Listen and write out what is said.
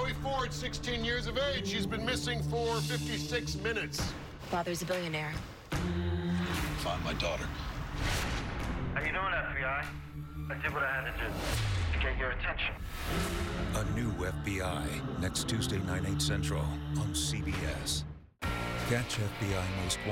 Chloe Ford, 16 years of age. She's been missing for 56 minutes. Father's a billionaire. Find my daughter. How you doing, FBI? I did what I had to do to get your attention. A new FBI next Tuesday, 9, 8 central on CBS. Catch FBI Most Wanted.